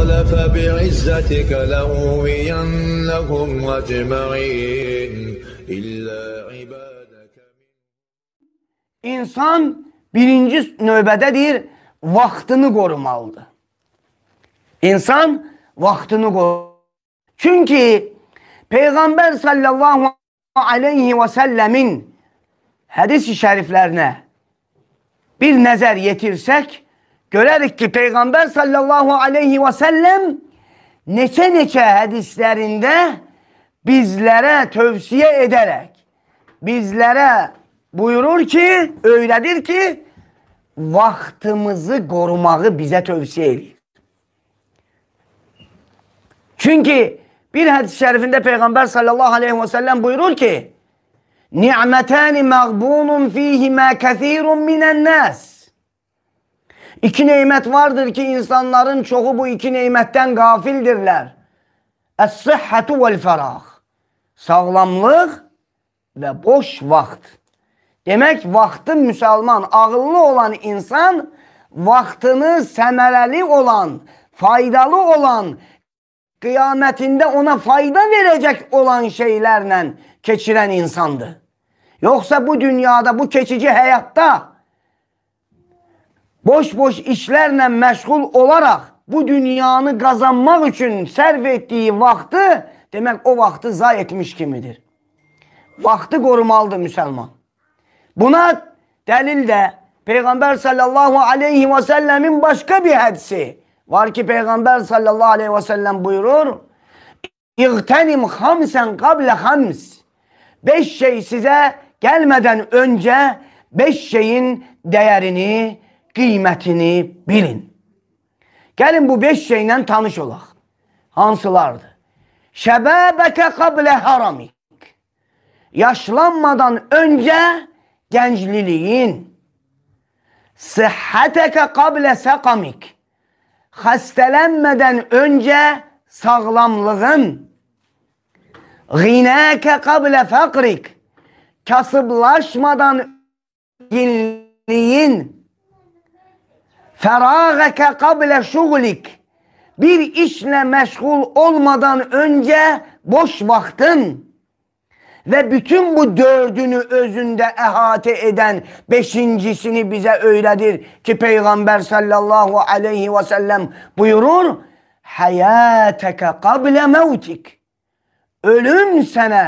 قال فبعزتك لأغوينهم أجمعين إلا عبادك İnsan birinci növbədədir, vaxtını qorumalıdır. İnsan vaxtını qorumalıdır. Çünki Peyğəmbər sallallahu aleyhi və səlləmin hədis-i şəriflərinə bir nəzər yetirsək, görərik ki, Peyğəmbər sallallahu aleyhi və səlləm neçə-neçə hədislərində bizlərə tövsiyə edərək, bizlərə buyurur ki, öyrədir ki, vaxtımızı qorumağı bizə tövsiyə edir. Çünki bir hədis şərifində Peyğəmbər sallallahu aleyhi və səlləm buyurur ki, Ni'mətəni məğbunun fihimə kəthirun minən nəs. İki neymət vardır ki, insanların çoxu bu iki neymətdən qafildirlər. Əs-səhhətu vəl-fəraq. Sağlamlıq və boş vaxt. Demək, vaxtı müsəlman, ağıllı olan insan, vaxtını səmərəli olan, faydalı olan, qiyamətində ona fayda verəcək olan şeylərlə keçirən insandır. Yoxsa bu dünyada, bu keçici həyatda boş-boş işlərlə məşğul olaraq bu dünyanı qazanmaq üçün sərf etdiyi vaxtı, demək o vaxtı zay etmiş kimidir. Vaxtı qorumalıdır müsəlman. Buna dəlil də Peyğəmbər sallallahu aleyhi və səlləmin başqa bir hədisi var ki, Peyğəmbər sallallahu aleyhi və səlləm buyurur, İğtənim xamsən qablə xams. Beş şey sizə gəlmədən öncə beş şeyin dəyərini, qiymətini bilin. Gəlin bu beş şeylə tanış olaq. Hansılardır? Şəbəbəkə qablə haramik. Yaşlanmadan öncə gəncliliyin. Sıhhətəkə qablə səqamik. Xəstələnmədən öncə sağlamlığın. Ghinəkə qablə fəqrik. Kasıblaşmadan zenginliyin. Fərağəkə qablə şuğlik. Bir işlə məşğul olmadan öncə boş vaxtın və bütün bu dördünü özündə əhatə edən beşincisini bizə öyrədir ki, Peyğəmbər sallallahu aleyhi və səlləm buyurur, Həyətəkə qablə məvtik. Ölüm sənə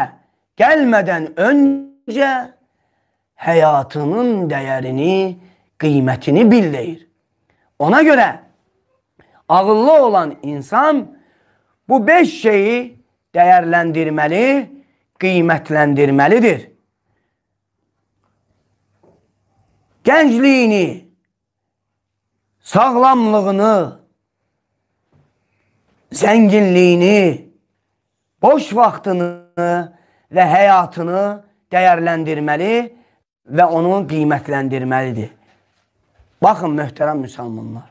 gəlmədən öncə həyatının dəyərini, qiymətini bil deyir. Ona görə ağıllı olan insan bu beş şeyi dəyərləndirməli, qiymətləndirməlidir. Gəncliyini, sağlamlığını, zənginliyini, boş vaxtını və həyatını dəyərləndirməli və onu qiymətləndirməlidir. Baxın, möhtərəm müsəlmanlar.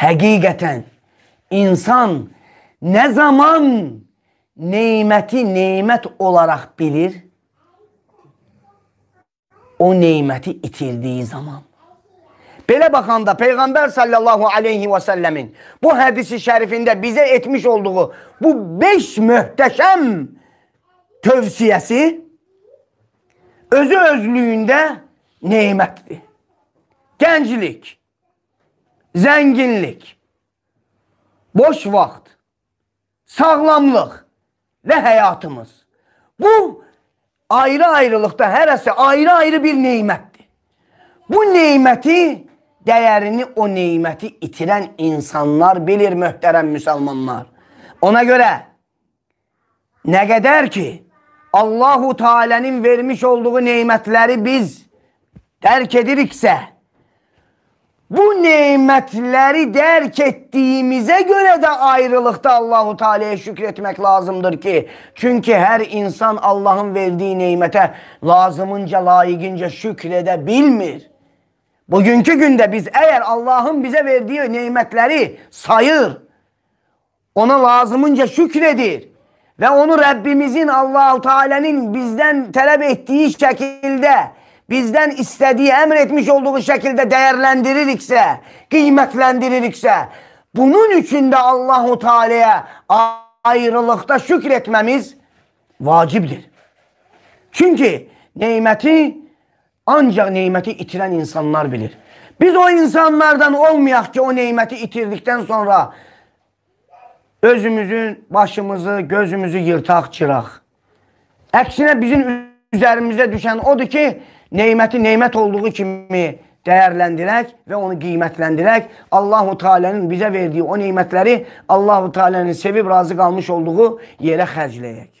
Həqiqətən insan nə zaman neyməti neymət olaraq bilir, o neyməti itirdiyi zaman. Belə baxanda Peyğəmbər sallallahu aleyhi və səlləmin bu hədisi şərifində bizə etmiş olduğu bu beş möhtəşəm tövsiyəsi özü özlüyündə neymətdir. Gənclik, zənginlik, boş vaxt, sağlamlıq və həyatımız. Bu ayrı-ayrılıqda hərəsi ayrı-ayrı bir neymətdir. Bu neyməti dəyərini o neyməti itirən insanlar bilir möhtərəm müsəlmanlar. Ona görə nə qədər ki Allahu Teala'nın vermiş olduğu neymətləri biz dərk ediriksə bu neymətləri dərk etdiyimizə görə də ayrılıqda Allahu Teala'ya şükür etmək lazımdır ki, çünki hər insan Allahın verdiyi neymətə lazımınca, layiqincə şükür edə bilmir. Bugünkü gündə biz əgər Allahın bizə verdiyi neymətləri sayır, ona lazımınca şükür edir və onu Rəbbimizin Allah-u Teala'nın bizdən tələb etdiyi şəkildə bizdən istədiyi, əmr etmiş olduğu şəkildə dəyərləndiririksə, qiymətləndiririksə, bunun üçün də Allahu Taala'ya ayrılıqda şükr etməmiz vacibdir. Çünki neməti ancaq neməti itirən insanlar bilir. Biz o insanlardan olmayaq ki, o neməti itirdikdən sonra özümüzün başımızı, gözümüzü yırtaq, çıraq. Əksinə bizim üzerimizə düşən odur ki, Neyməti neymət olduğu kimi dəyərləndirək və onu qiymətləndirək. Allahu Taala'nın bizə verdiyi o nemətləri Allahu Taala'nın sevib razı qalmış olduğu yerə xərcləyək.